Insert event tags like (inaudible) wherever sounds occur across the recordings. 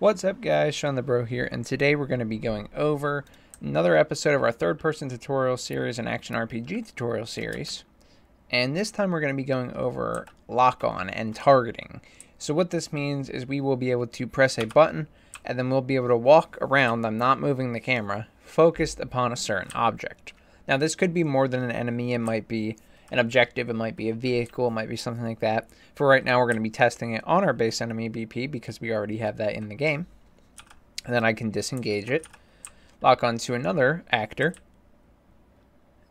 What's up guys, Shawn the Bro here, and today we're going to be going over another episode of our third person tutorial series and action RPG tutorial series. And this time we're going to be going over lock on and targeting. So what this means is we will be able to press a button and then we'll be able to walk around, I'm not moving the camera, focused upon a certain object. Now this could be more than an enemy, it might be an objective, it might be a vehicle, it might be something like that. For right now, we're going to be testing it on our base enemy BP because we already have that in the game. And then I can disengage it, lock onto another actor,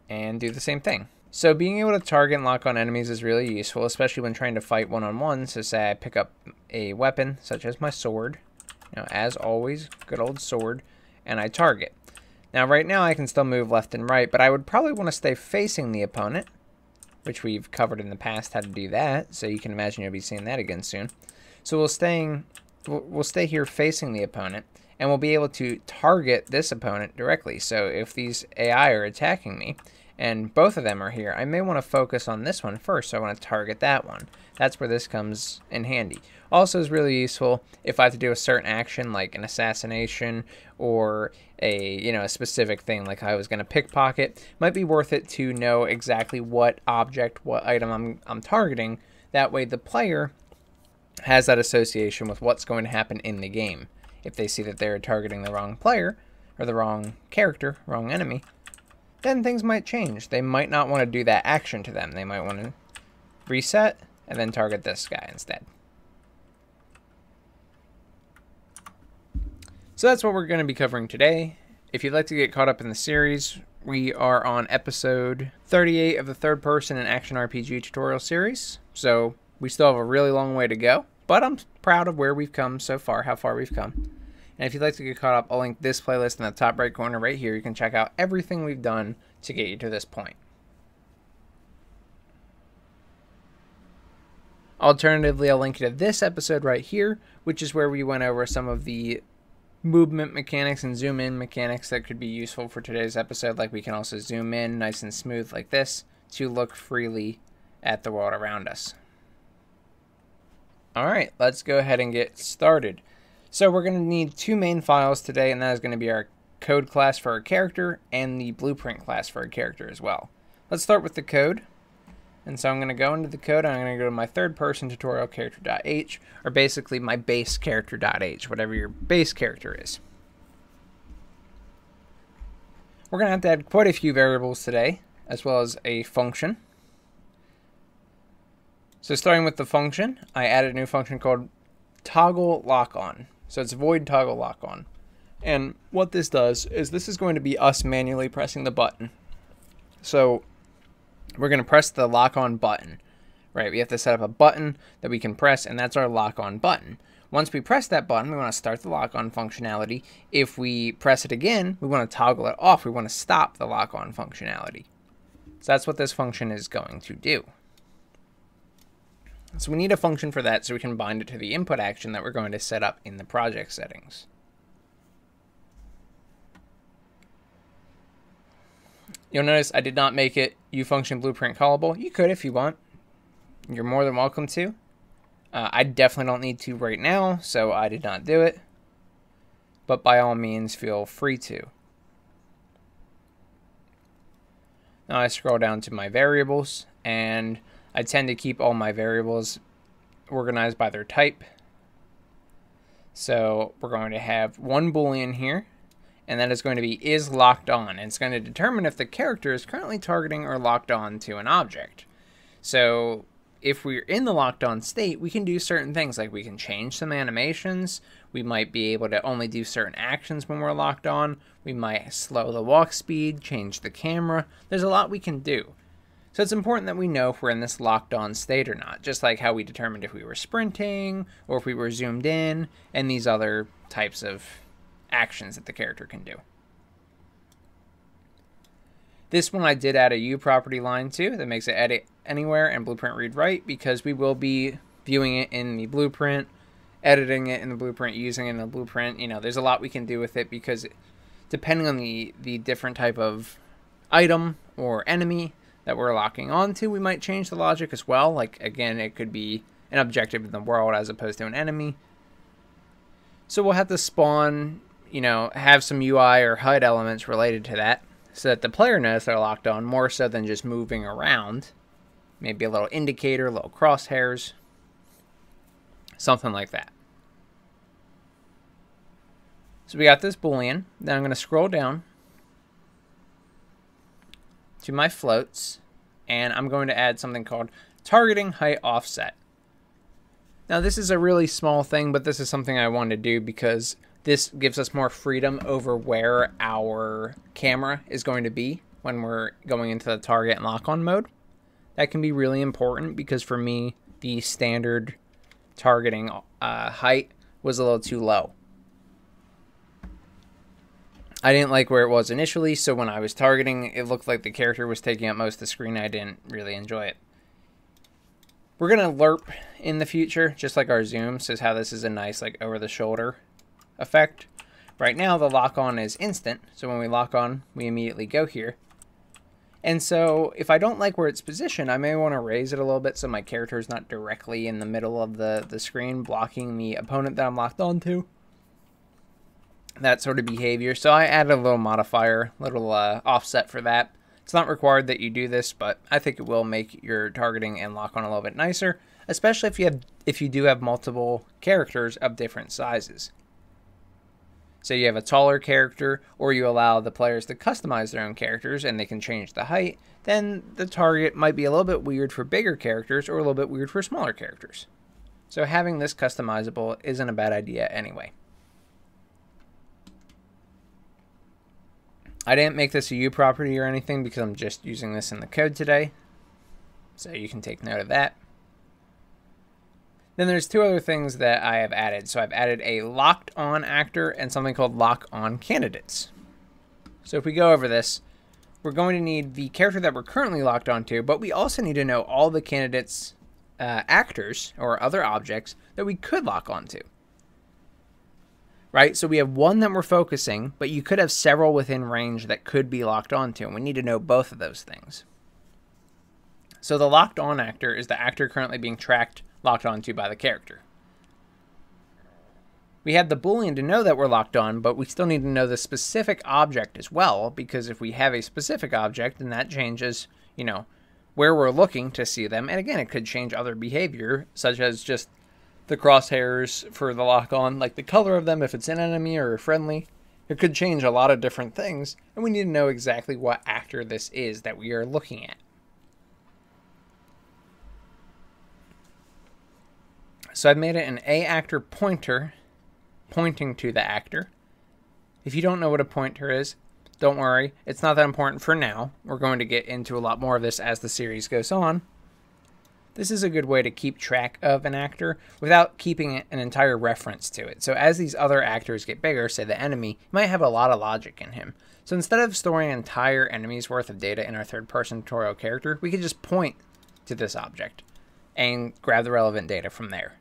and do the same thing. So being able to target and lock on enemies is really useful, especially when trying to fight one-on-one. So say I pick up a weapon, such as my sword, Now, as always, good old sword, and I target. Now right now I can still move left and right, but I would probably want to stay facing the opponent which we've covered in the past how to do that. So you can imagine you'll be seeing that again soon. So we'll staying we'll stay here facing the opponent and we'll be able to target this opponent directly. So if these AI are attacking me and both of them are here, I may want to focus on this one first. So I want to target that one. That's where this comes in handy. Also is really useful if I have to do a certain action like an assassination or a you know a specific thing like I was going to pickpocket. Might be worth it to know exactly what object, what item I'm I'm targeting. That way the player has that association with what's going to happen in the game. If they see that they're targeting the wrong player or the wrong character, wrong enemy, then things might change. They might not want to do that action to them. They might want to reset and then target this guy instead. So that's what we're going to be covering today. If you'd like to get caught up in the series, we are on episode 38 of the third person and action RPG tutorial series. So we still have a really long way to go, but I'm proud of where we've come so far, how far we've come. And if you'd like to get caught up, I'll link this playlist in the top right corner right here. You can check out everything we've done to get you to this point. Alternatively, I'll link to this episode right here, which is where we went over some of the movement mechanics and zoom in mechanics that could be useful for today's episode. Like we can also zoom in nice and smooth like this to look freely at the world around us. All right, let's go ahead and get started. So we're going to need two main files today, and that is going to be our code class for our character and the blueprint class for our character as well. Let's start with the code. And so I'm going to go into the code and I'm going to go to my third person tutorial character.h or basically my base character.h, whatever your base character is. We're going to have to add quite a few variables today as well as a function. So starting with the function, I added a new function called toggle lock on. So it's void toggle lock on. And what this does is this is going to be us manually pressing the button. So we're going to press the lock on button, right? We have to set up a button that we can press, and that's our lock on button. Once we press that button, we want to start the lock on functionality. If we press it again, we want to toggle it off. We want to stop the lock on functionality. So that's what this function is going to do. So we need a function for that so we can bind it to the input action that we're going to set up in the project settings. You'll notice I did not make it ufunction blueprint callable. You could if you want. You're more than welcome to. Uh, I definitely don't need to right now, so I did not do it. But by all means, feel free to. Now I scroll down to my variables, and I tend to keep all my variables organized by their type. So we're going to have one boolean here, and that is going to be is locked on. And it's going to determine if the character is currently targeting or locked on to an object. So if we're in the locked on state, we can do certain things like we can change some animations. We might be able to only do certain actions when we're locked on. We might slow the walk speed, change the camera. There's a lot we can do. So it's important that we know if we're in this locked on state or not, just like how we determined if we were sprinting or if we were zoomed in and these other types of actions that the character can do. This one I did add a U property line to that makes it edit anywhere and blueprint read write because we will be viewing it in the blueprint, editing it in the blueprint, using it in the blueprint. You know, there's a lot we can do with it because depending on the, the different type of item or enemy that we're locking onto, we might change the logic as well. Like, again, it could be an objective in the world as opposed to an enemy So we'll have to spawn, you know, have some UI or HUD elements related to that so that the player knows they're locked on more so than just moving around. Maybe a little indicator, little crosshairs, something like that. So we got this boolean. Then I'm going to scroll down to my floats and I'm going to add something called targeting height offset. Now this is a really small thing, but this is something I want to do because this gives us more freedom over where our camera is going to be when we're going into the target and lock on mode. That can be really important because for me, the standard targeting uh, height was a little too low. I didn't like where it was initially, so when I was targeting, it looked like the character was taking up most of the screen. I didn't really enjoy it. We're going to lerp in the future, just like our zoom says how this is a nice like over-the-shoulder effect. Right now, the lock-on is instant, so when we lock on, we immediately go here. And so, if I don't like where it's positioned, I may want to raise it a little bit so my character is not directly in the middle of the, the screen, blocking the opponent that I'm locked onto that sort of behavior. So I added a little modifier, little uh, offset for that. It's not required that you do this, but I think it will make your targeting and lock on a little bit nicer, especially if you have if you do have multiple characters of different sizes. So you have a taller character, or you allow the players to customize their own characters and they can change the height, then the target might be a little bit weird for bigger characters or a little bit weird for smaller characters. So having this customizable isn't a bad idea anyway. I didn't make this a U property or anything because I'm just using this in the code today. So you can take note of that. Then there's two other things that I have added. So I've added a locked on actor and something called lock on candidates. So if we go over this, we're going to need the character that we're currently locked onto, but we also need to know all the candidates' uh, actors or other objects that we could lock onto right? So we have one that we're focusing, but you could have several within range that could be locked onto, and we need to know both of those things. So the locked on actor is the actor currently being tracked, locked onto by the character. We have the boolean to know that we're locked on, but we still need to know the specific object as well, because if we have a specific object, then that changes, you know, where we're looking to see them. And again, it could change other behavior, such as just the crosshairs for the lock on, like the color of them, if it's an enemy or friendly. It could change a lot of different things, and we need to know exactly what actor this is that we are looking at. So I've made it an A actor pointer pointing to the actor. If you don't know what a pointer is, don't worry, it's not that important for now. We're going to get into a lot more of this as the series goes on. This is a good way to keep track of an actor without keeping an entire reference to it. So as these other actors get bigger, say the enemy, might have a lot of logic in him. So instead of storing an entire enemy's worth of data in our third person tutorial character, we could just point to this object and grab the relevant data from there.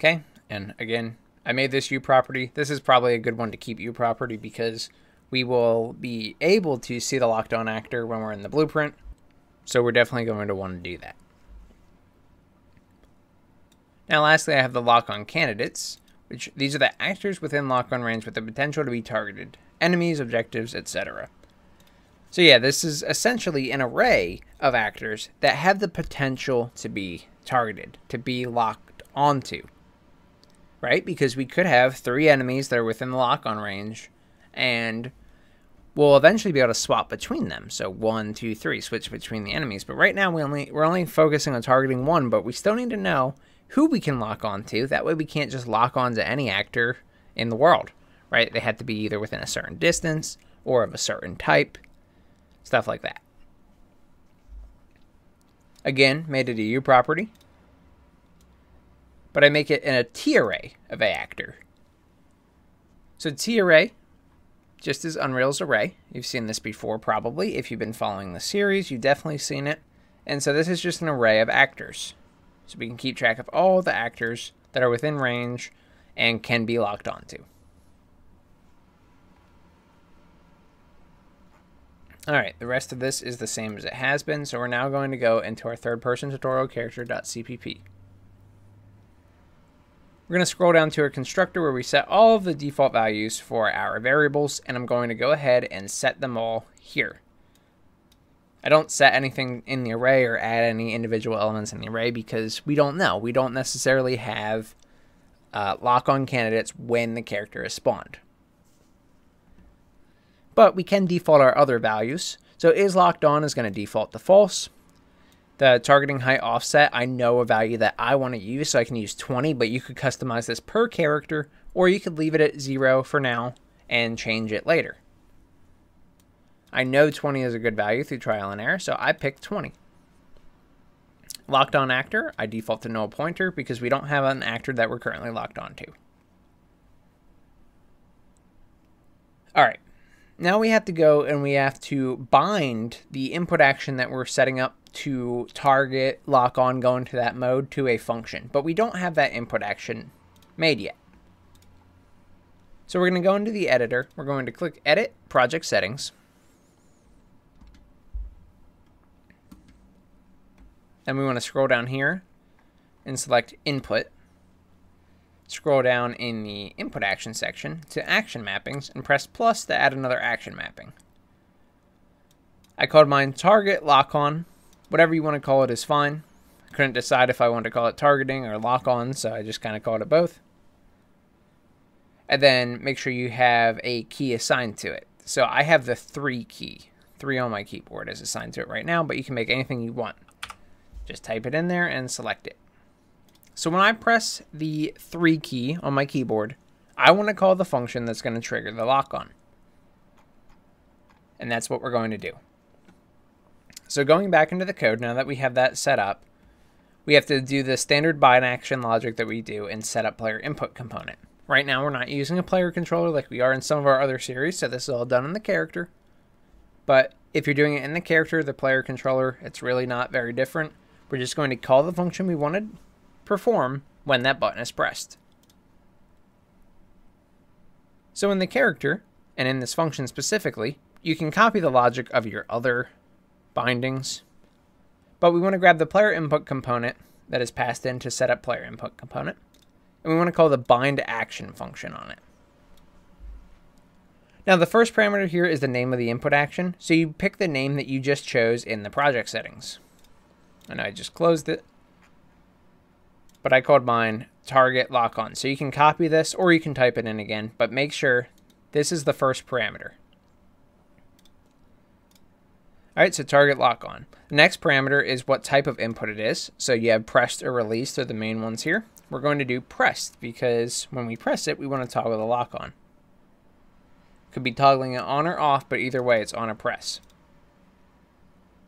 Okay, and again, I made this U property. This is probably a good one to keep U property because we will be able to see the locked on actor when we're in the blueprint. So we're definitely going to want to do that. Now lastly, I have the lock on candidates, which these are the actors within lock on range with the potential to be targeted, enemies, objectives, etc. So yeah, this is essentially an array of actors that have the potential to be targeted, to be locked onto. Right? Because we could have three enemies that are within the lock on range, and we'll eventually be able to swap between them. So one, two, three, switch between the enemies. But right now we only we're only focusing on targeting one, but we still need to know who we can lock on to. That way we can't just lock on to any actor in the world. Right? They have to be either within a certain distance or of a certain type. Stuff like that. Again, made it a U property. But I make it in a T array of a actor. So T array just as Unreal's array. You've seen this before probably. If you've been following the series, you've definitely seen it. And so this is just an array of actors. So we can keep track of all the actors that are within range and can be locked onto. Alright, the rest of this is the same as it has been, so we're now going to go into our third person tutorial character.cpp. we're going to scroll down to our constructor where we set all of the default values for our variables, and I'm going to go ahead and set them all here. I don't set anything in the array or add any individual elements in the array because we don't know. We don't necessarily have uh, lock-on candidates when the character is spawned. But we can default our other values. So is locked on is going to default to false. The targeting height offset, I know a value that I want to use, so I can use 20, but you could customize this per character, or you could leave it at zero for now and change it later. I know 20 is a good value through trial and error, so I picked 20. Locked on actor, I default to null pointer because we don't have an actor that we're currently locked on to. All right, now we have to go and we have to bind the input action that we're setting up to target, lock on, go into that mode to a function. But we don't have that input action made yet. So we're going to go into the editor. We're going to click Edit, Project Settings. Then we want to scroll down here and select input. Scroll down in the input action section to action mappings and press plus to add another action mapping. I called mine target lock on. Whatever you want to call it is fine. I couldn't decide if I wanted to call it targeting or lock on, so I just kind of called it both. And then make sure you have a key assigned to it. So I have the three key. Three on my keyboard is assigned to it right now, but you can make anything you want. Just type it in there and select it. So when I press the 3 key on my keyboard, I want to call the function that's going to trigger the lock on. And that's what we're going to do. So going back into the code, now that we have that set up, we have to do the standard bind action logic that we do in setup player input component. Right now we're not using a player controller like we are in some of our other series, so this is all done in the character. But if you're doing it in the character, the player controller, it's really not very different. We're just going to call the function we want to perform when that button is pressed. So in the character, and in this function specifically, you can copy the logic of your other bindings, but we want to grab the player input component that is passed in to set up player input component, and we want to call the bind action function on it. Now the first parameter here is the name of the input action, so you pick the name that you just chose in the project settings and I just closed it. But I called mine target lock on. So you can copy this or you can type it in again, but make sure this is the first parameter. All right, so target lock on. The next parameter is what type of input it is. So you have pressed or released are the main ones here. We're going to do pressed because when we press it, we want to toggle the lock on. Could be toggling it on or off, but either way, it's on a press.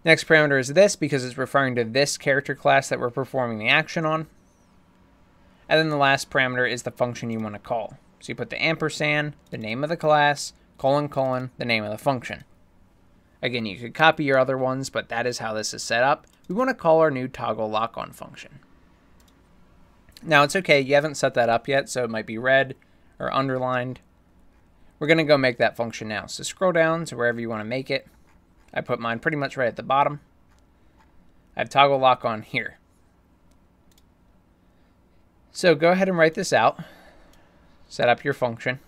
Next parameter is this because it's referring to this character class that we're performing the action on. And then the last parameter is the function you want to call. So you put the ampersand, the name of the class, colon, colon, the name of the function. Again, you could copy your other ones, but that is how this is set up. We want to call our new toggle lock on function. Now it's okay, you haven't set that up yet, so it might be red or underlined. We're going to go make that function now. So scroll down to wherever you want to make it. I put mine pretty much right at the bottom. I have toggle lock on here. So go ahead and write this out. Set up your function.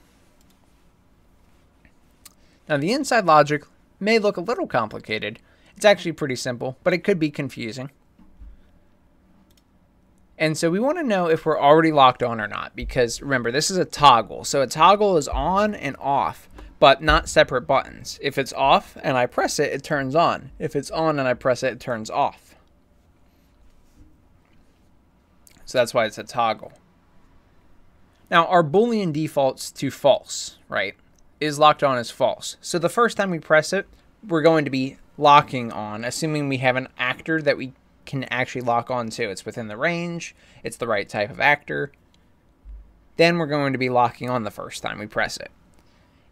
Now the inside logic may look a little complicated. It's actually pretty simple, but it could be confusing. And so we want to know if we're already locked on or not, because remember, this is a toggle. So a toggle is on and off but not separate buttons. If it's off and I press it, it turns on. If it's on and I press it, it turns off. So that's why it's a toggle. Now, our Boolean defaults to false, right? Is locked on as false. So the first time we press it, we're going to be locking on, assuming we have an actor that we can actually lock on to. It's within the range, it's the right type of actor. Then we're going to be locking on the first time we press it.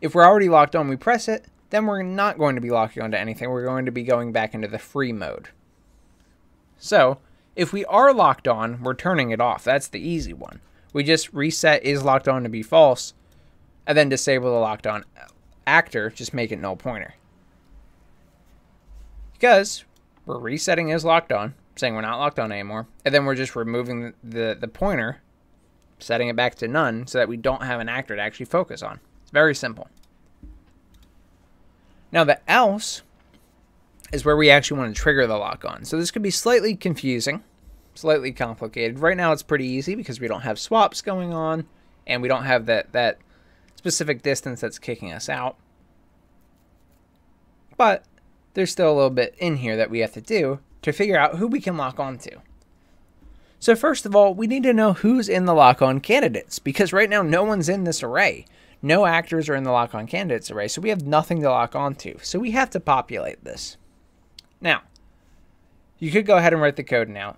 If we're already locked on, we press it, then we're not going to be locking onto anything. We're going to be going back into the free mode. So, if we are locked on, we're turning it off. That's the easy one. We just reset is locked on to be false, and then disable the locked on actor, just make it null pointer. Because we're resetting is locked on, saying we're not locked on anymore, and then we're just removing the, the, the pointer, setting it back to none so that we don't have an actor to actually focus on. It's very simple. Now the else is where we actually want to trigger the lock on. So this could be slightly confusing, slightly complicated. Right now it's pretty easy because we don't have swaps going on and we don't have that, that specific distance that's kicking us out. But there's still a little bit in here that we have to do to figure out who we can lock on to. So first of all, we need to know who's in the lock-on candidates because right now no one's in this array. No actors are in the lock-on candidates array, so we have nothing to lock onto. So we have to populate this. Now, you could go ahead and write the code now,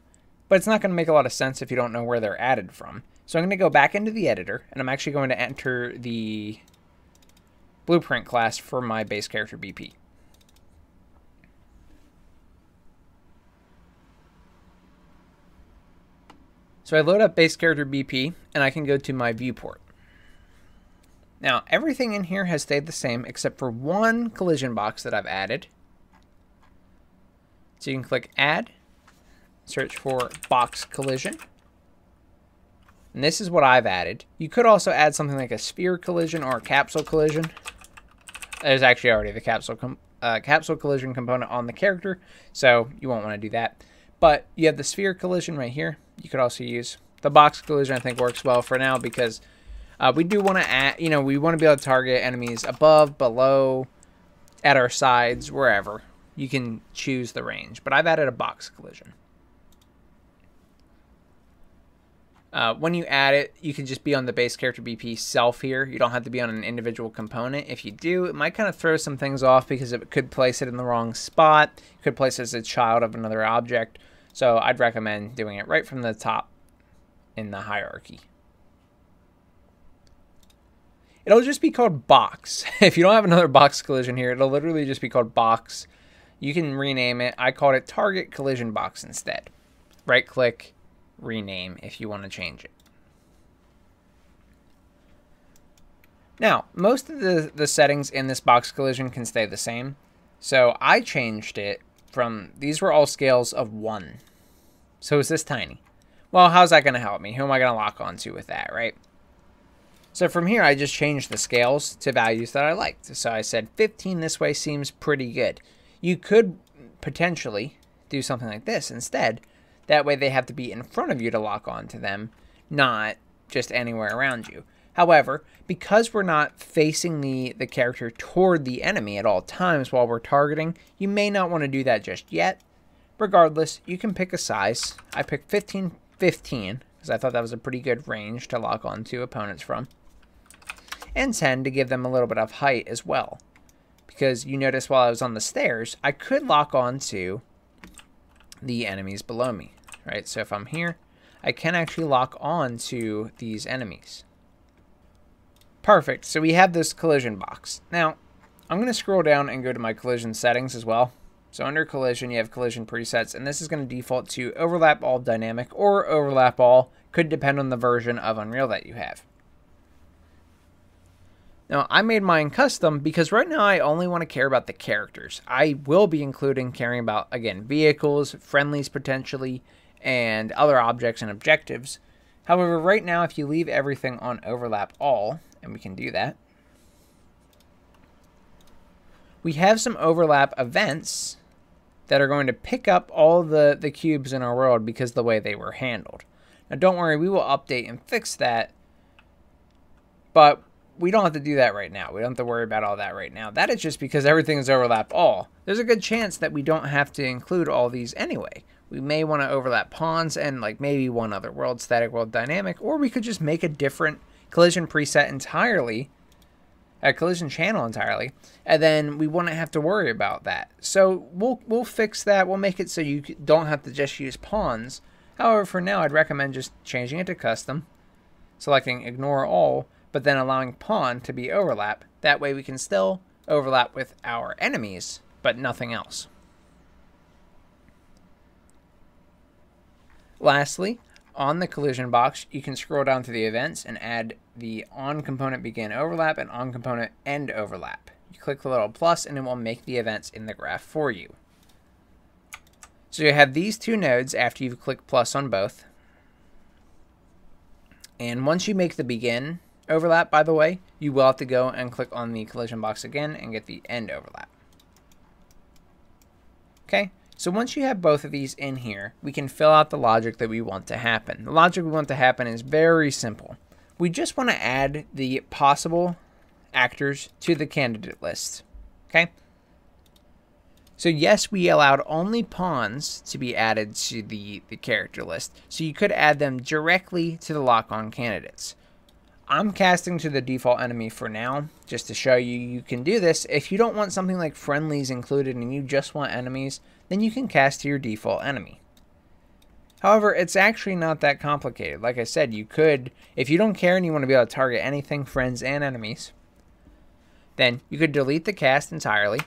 but it's not going to make a lot of sense if you don't know where they're added from. So I'm going to go back into the editor, and I'm actually going to enter the blueprint class for my base character BP. So I load up base character BP and I can go to my viewport. Now everything in here has stayed the same except for one collision box that I've added. So you can click add, search for box collision. And this is what I've added. You could also add something like a sphere collision or a capsule collision. There's actually already the capsule uh, capsule collision component on the character, so you won't want to do that. But you have the sphere collision right here. You could also use the box collision. I think works well for now because uh, we do want to add, you know, we want to be able to target enemies above, below, at our sides, wherever. You can choose the range, but I've added a box collision. Uh, when you add it, you can just be on the base character BP self here. You don't have to be on an individual component. If you do, it might kind of throw some things off because it could place it in the wrong spot. It could place it as a child of another object. So I'd recommend doing it right from the top in the hierarchy. It'll just be called box. (laughs) if you don't have another box collision here, it'll literally just be called box. You can rename it. I called it target collision box instead. Right click, rename if you want to change it. Now, most of the, the settings in this box collision can stay the same. So I changed it from these were all scales of one. So is this tiny? Well, how's that going to help me? Who am I going to lock onto with that, right? So from here, I just changed the scales to values that I liked. So I said 15 this way seems pretty good. You could potentially do something like this instead. That way they have to be in front of you to lock onto them, not just anywhere around you. However, because we're not facing the, the character toward the enemy at all times while we're targeting, you may not want to do that just yet. Regardless, you can pick a size. I picked 15, 15, because I thought that was a pretty good range to lock onto opponents from. And 10 to give them a little bit of height as well. Because you notice while I was on the stairs, I could lock onto the enemies below me, right? So if I'm here, I can actually lock on to these enemies. Perfect. So we have this collision box. Now, I'm going to scroll down and go to my collision settings as well. So under collision, you have collision presets, and this is going to default to overlap all dynamic or overlap all. Could depend on the version of Unreal that you have. Now, I made mine custom because right now I only want to care about the characters. I will be including caring about, again, vehicles, friendlies potentially, and other objects and objectives. However, right now, if you leave everything on overlap all, and we can do that. We have some overlap events that are going to pick up all the, the cubes in our world because the way they were handled. Now don't worry, we will update and fix that, but we don't have to do that right now. We don't have to worry about all that right now. That is just because everything is overlap all. There's a good chance that we don't have to include all these anyway. We may want to overlap pawns and like maybe one other world, static world dynamic, or we could just make a different collision preset entirely, a collision channel entirely, and then we wouldn't have to worry about that. So we'll we'll fix that. We'll make it so you don't have to just use pawns. However, for now, I'd recommend just changing it to custom, selecting ignore all, but then allowing pawn to be overlap. That way we can still overlap with our enemies, but nothing else. Lastly, on the collision box, you can scroll down to the events and add the on component begin overlap and on component end overlap. You click the little plus and it will make the events in the graph for you. So you have these two nodes after you've clicked plus on both. And once you make the begin overlap, by the way, you will have to go and click on the collision box again and get the end overlap. Okay, so once you have both of these in here, we can fill out the logic that we want to happen. The logic we want to happen is very simple. We just want to add the possible actors to the candidate list. Okay? So yes, we allowed only pawns to be added to the, the character list. So you could add them directly to the lock-on candidates. I'm casting to the default enemy for now, just to show you you can do this. If you don't want something like friendlies included and you just want enemies, then you can cast to your default enemy. However, it's actually not that complicated. Like I said, you could, if you don't care and you want to be able to target anything, friends and enemies, then you could delete the cast entirely.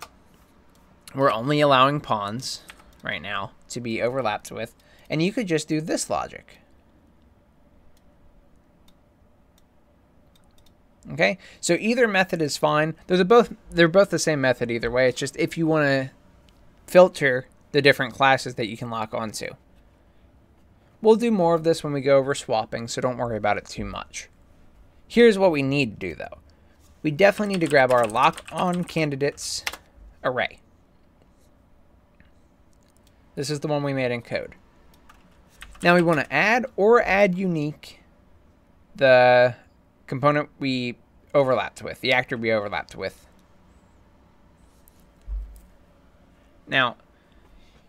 We're only allowing pawns right now to be overlapped with. And you could just do this logic. Okay, so either method is fine. They're both they're both the same method either way. It's just if you want to filter the different classes that you can lock onto. We'll do more of this when we go over swapping, so don't worry about it too much. Here's what we need to do though. We definitely need to grab our lock on candidates array. This is the one we made in code. Now we want to add or add unique the component we overlapped with, the actor we overlapped with. Now,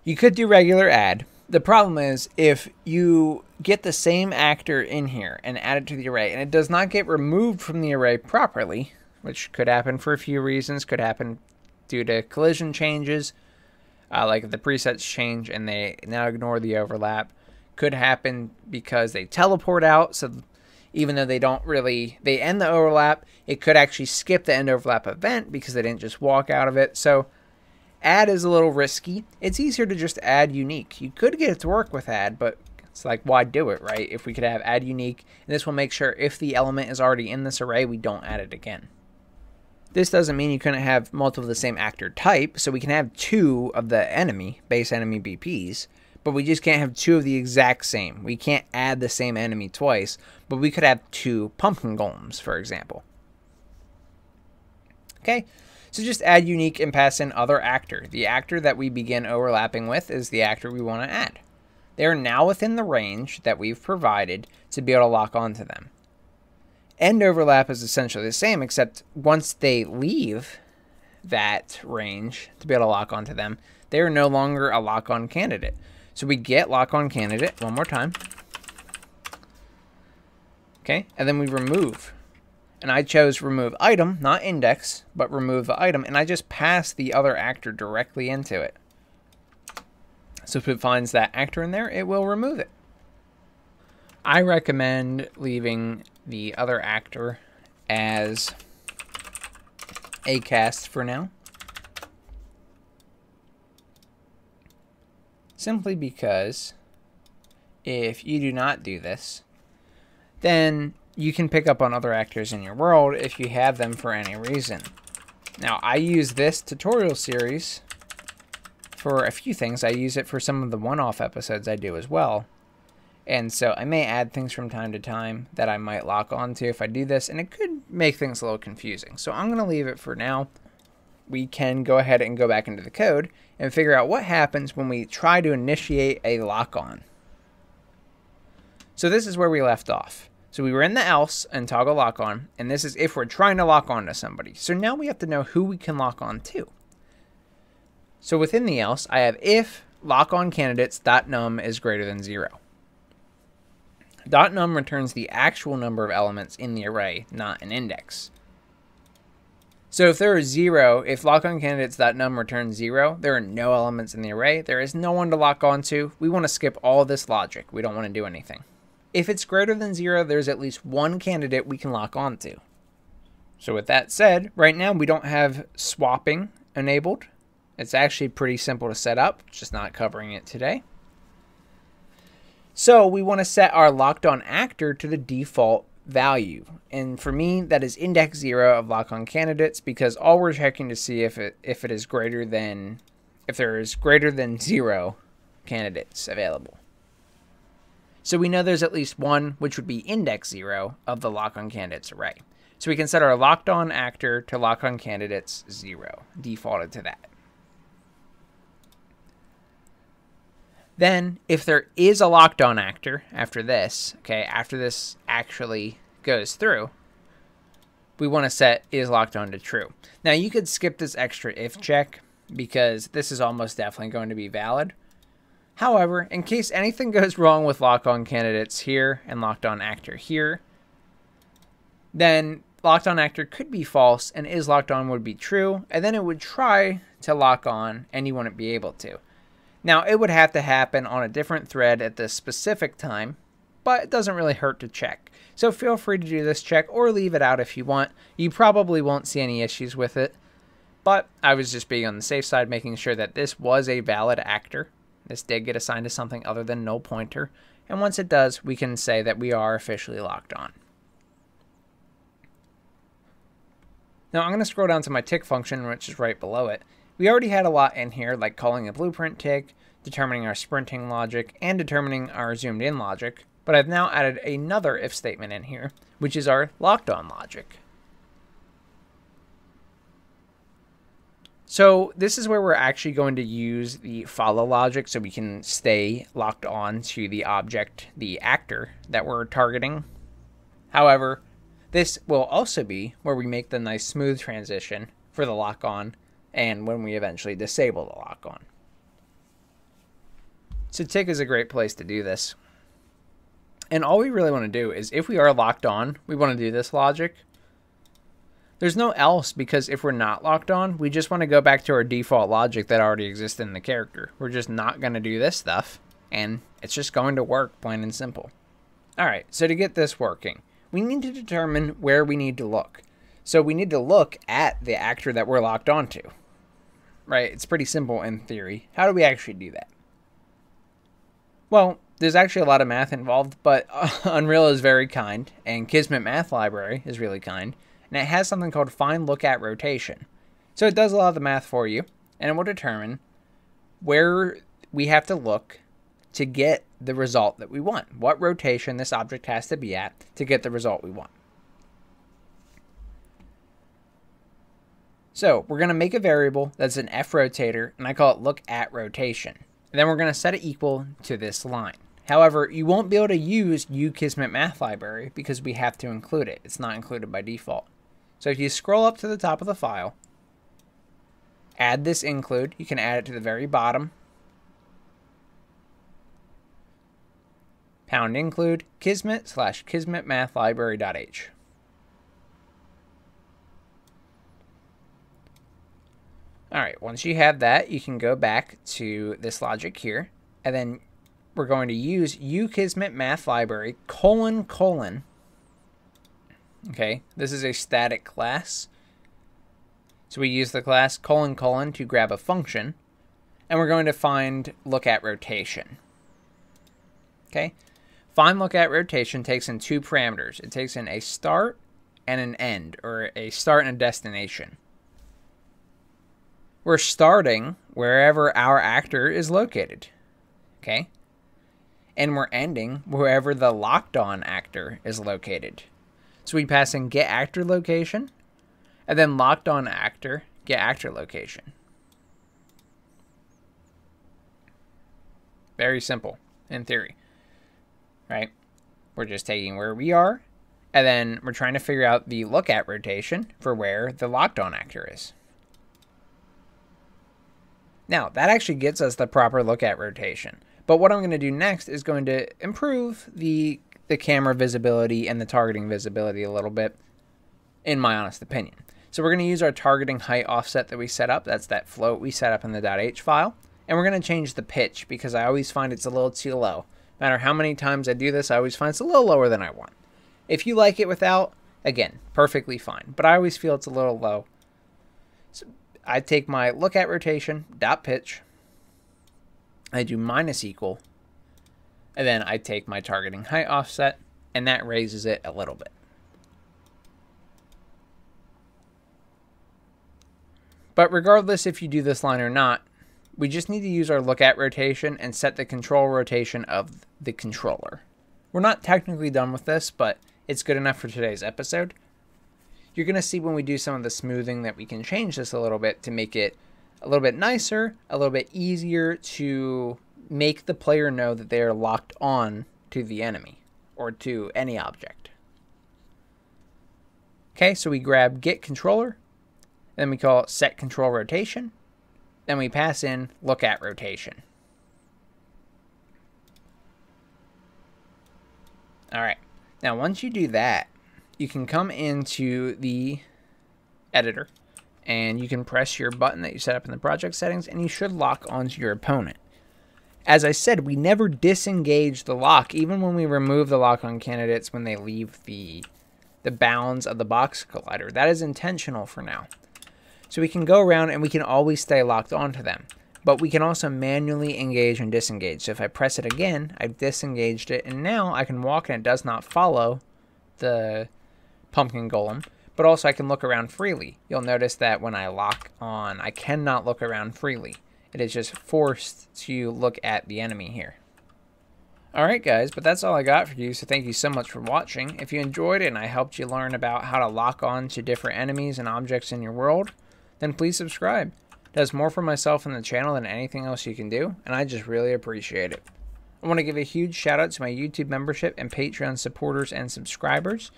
you could do regular add. The problem is if you get the same actor in here and add it to the array and it does not get removed from the array properly, which could happen for a few reasons, could happen due to collision changes, uh, like the presets change and they now ignore the overlap, could happen because they teleport out, so even though they don't really they end the overlap it could actually skip the end overlap event because they didn't just walk out of it so add is a little risky. It's easier to just add unique. You could get it to work with add but it's like why do it right? If we could have add unique and this will make sure if the element is already in this array we don't add it again. This doesn't mean you couldn't have multiple of the same actor type so we can have two of the enemy base enemy bps but we just can't have two of the exact same. We can't add the same enemy twice, but we could have two pumpkin golems, for example. Okay, so just add unique and pass in other actor. The actor that we begin overlapping with is the actor we want to add. They are now within the range that we've provided to be able to lock onto them. End overlap is essentially the same, except once they leave that range to be able to lock onto them, they are no longer a lock on candidate. So we get lock on candidate one more time. Okay, and then we remove. And I chose remove item, not index, but remove the item. And I just pass the other actor directly into it. So if it finds that actor in there, it will remove it. I recommend leaving the other actor as a cast for now. Simply because if you do not do this, then you can pick up on other actors in your world if you have them for any reason. Now, I use this tutorial series for a few things. I use it for some of the one-off episodes I do as well. And so I may add things from time to time that I might lock onto if I do this, and it could make things a little confusing. So I'm going to leave it for now we can go ahead and go back into the code and figure out what happens when we try to initiate a lock on. So this is where we left off. So we were in the else and toggle lock on, and this is if we're trying to lock on to somebody. So now we have to know who we can lock on to. So within the else, I have if lock on candidates dot num is greater than zero. Dot num returns the actual number of elements in the array, not an index. So if there is zero, if lock on candidates that num returns zero, there are no elements in the array. There is no one to lock on to. We want to skip all this logic. We don't want to do anything. If it's greater than zero, there's at least one candidate we can lock onto. So with that said, right now we don't have swapping enabled. It's actually pretty simple to set up, just not covering it today. So we want to set our locked on actor to the default value. And for me, that is index zero of lock on candidates because all we're checking to see if it if it is greater than if there is greater than zero candidates available. So we know there's at least one, which would be index 0 of the lock on candidates array. So we can set our locked on actor to lock on candidates 0, defaulted to that. Then, if there is a locked on actor after this, okay, after this actually goes through, we want to set is locked on to true. Now, you could skip this extra if check because this is almost definitely going to be valid. However, in case anything goes wrong with lock on candidates here and locked on actor here, then locked on actor could be false and is locked on would be true, and then it would try to lock on and you wouldn't be able to. Now, it would have to happen on a different thread at this specific time, but it doesn't really hurt to check. So feel free to do this check or leave it out if you want. You probably won't see any issues with it, but I was just being on the safe side, making sure that this was a valid actor. This did get assigned to something other than null pointer, and once it does, we can say that we are officially locked on. Now I'm going to scroll down to my tick function, which is right below it. We already had a lot in here, like calling a blueprint tick, determining our sprinting logic, and determining our zoomed in logic, but I've now added another if statement in here, which is our locked on logic. So this is where we're actually going to use the follow logic so we can stay locked on to the object, the actor that we're targeting. However, this will also be where we make the nice smooth transition for the lock on and when we eventually disable the lock on. So tick is a great place to do this. And all we really want to do is if we are locked on, we want to do this logic. There's no else because if we're not locked on, we just want to go back to our default logic that already exists in the character. We're just not going to do this stuff and it's just going to work plain and simple. All right, so to get this working, we need to determine where we need to look. So we need to look at the actor that we're locked onto right? It's pretty simple in theory. How do we actually do that? Well, there's actually a lot of math involved, but (laughs) Unreal is very kind, and Kismet Math Library is really kind, and it has something called Find Look At Rotation. So it does a lot of the math for you, and it will determine where we have to look to get the result that we want. What rotation this object has to be at to get the result we want. So we're going to make a variable that's an f rotator, and I call it look at rotation. And then we're going to set it equal to this line. However, you won't be able to use uKismet Math Library because we have to include it. It's not included by default. So if you scroll up to the top of the file, add this include, you can add it to the very bottom. Pound include kismet slash kismetmathlibrary.h. All right, once you have that, you can go back to this logic here, and then we're going to use uKismet Math Library colon colon. Okay, this is a static class. So we use the class colon colon to grab a function, and we're going to find look at rotation. Okay, find look at rotation takes in two parameters. It takes in a start and an end, or a start and a destination we're starting wherever our actor is located. Okay? And we're ending wherever the locked on actor is located. So we pass in get actor location and then locked on actor, get actor location. Very simple in theory. Right? We're just taking where we are and then we're trying to figure out the look at rotation for where the locked on actor is. Now, that actually gets us the proper look at rotation. But what I'm going to do next is going to improve the, the camera visibility and the targeting visibility a little bit, in my honest opinion. So we're going to use our targeting height offset that we set up. That's that float we set up in the .h file. And we're going to change the pitch because I always find it's a little too low. No matter how many times I do this, I always find it's a little lower than I want. If you like it without, again, perfectly fine. But I always feel it's a little low. So I take my look at rotation, dot pitch, I do minus equal, and then I take my targeting height offset, and that raises it a little bit. But regardless if you do this line or not, we just need to use our look at rotation and set the control rotation of the controller. we're not technically done with this, but it's good enough for today's episode. You're going to see when we do some of the smoothing that we can change this a little bit to make it a little bit nicer, a little bit easier to make the player know that they are locked on to the enemy or to any object. Okay, so we grab get controller, then we call set control rotation, then we pass in look at rotation. All right, now once you do that, you can come into the editor and you can press your button that you set up in the project settings and you should lock onto your opponent. As I said, we never disengage the lock, even when we remove the lock on candidates when they leave the, the bounds of the box collider. That is intentional for now. So we can go around and we can always stay locked onto them. But we can also manually engage and disengage. So if I press it again, I've disengaged it, and now I can walk and it does not follow the pumpkin golem. But also I can look around freely. You'll notice that when I lock on, I cannot look around freely. It is just forced to look at the enemy here. Alright guys, but that's all I got for you, so thank you so much for watching. If you enjoyed it and I helped you learn about how to lock on to different enemies and objects in your world, then please subscribe. It does more for myself and the channel than anything else you can do, and I just really appreciate it. I want to give a huge shout out to my YouTube membership and Patreon supporters and subscribers.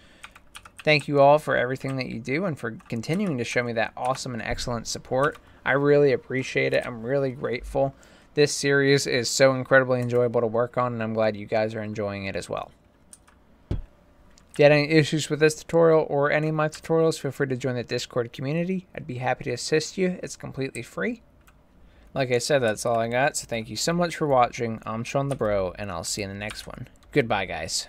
Thank you all for everything that you do and for continuing to show me that awesome and excellent support. I really appreciate it. I'm really grateful. This series is so incredibly enjoyable to work on, and I'm glad you guys are enjoying it as well. If you had any issues with this tutorial or any of my tutorials, feel free to join the Discord community. I'd be happy to assist you. It's completely free. Like I said, that's all I got, so thank you so much for watching. I'm Shawn the Bro, and I'll see you in the next one. Goodbye, guys.